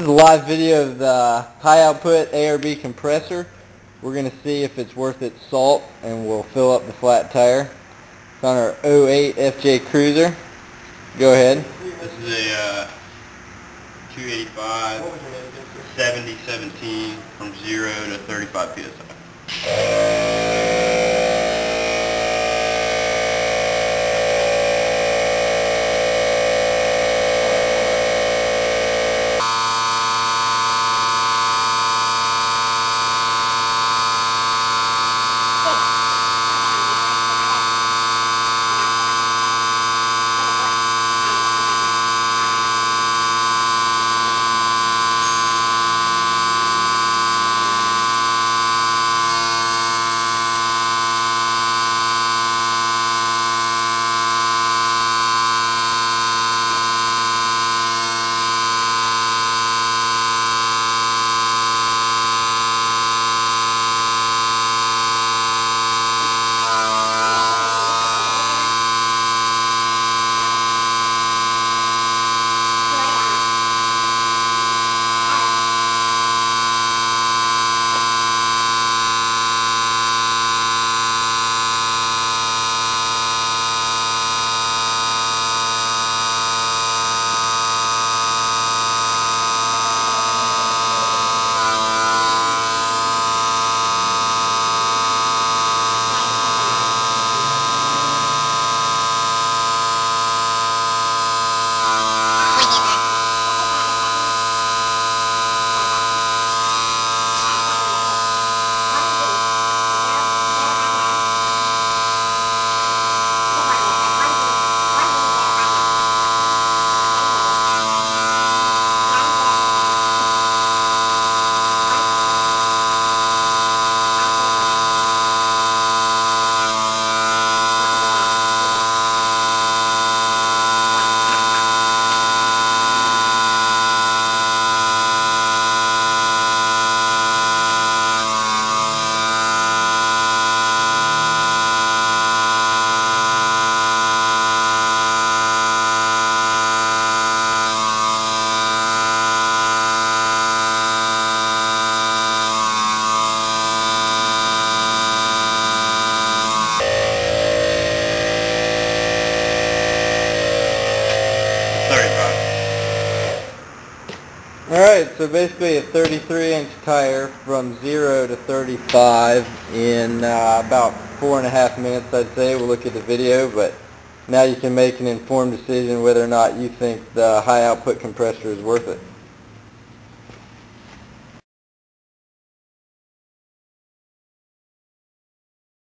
This is a live video of the high output ARB compressor. We're going to see if it's worth its salt and we'll fill up the flat tire. It's on our 08 FJ Cruiser. Go ahead. This is a uh, 285 7017 from 0 to 35 psi. Alright, so basically a 33 inch tire from 0 to 35 in uh, about four and a half minutes I'd say. We'll look at the video, but now you can make an informed decision whether or not you think the high output compressor is worth it.